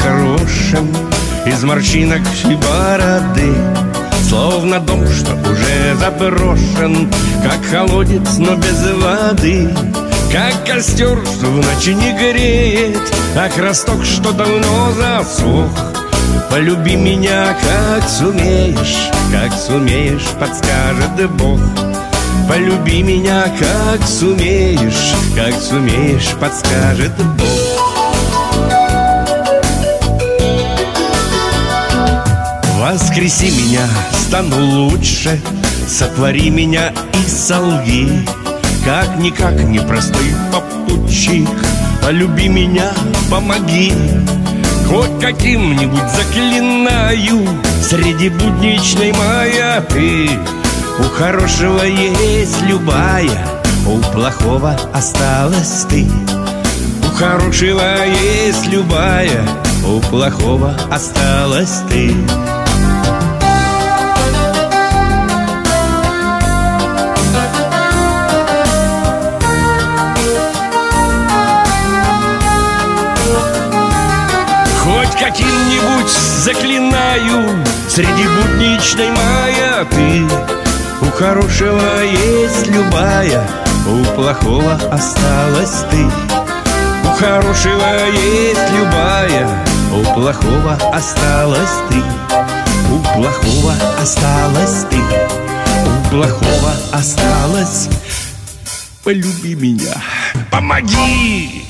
заросшим Из морщинок и бороды Словно дом, что уже заброшен Как колодец, но без воды Как костер, что в ночи не греет Как росток, что давно засох. Полюби меня, как сумеешь Как сумеешь, подскажет Бог. Полюби меня, как сумеешь Как сумеешь, подскажет Бог Воскреси меня, стану лучше. Сотвори меня и солги. Как-никак непростой попутчик. Полюби меня, помоги. Хоть каким-нибудь заклинаю. Среди будничной моя ты У хорошего есть любая. У плохого осталась ты. У хорошего есть любая. У плохого осталась ты каким-нибудь заклинаю. Среди будничной моя ты. У хорошего есть любая У плохого осталась ты. У хорошего есть любая У плохого осталась ты. У плохого осталась ты. У плохого осталась. Полюби меня. Помоги!